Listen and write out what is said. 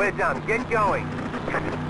We're done. Get going.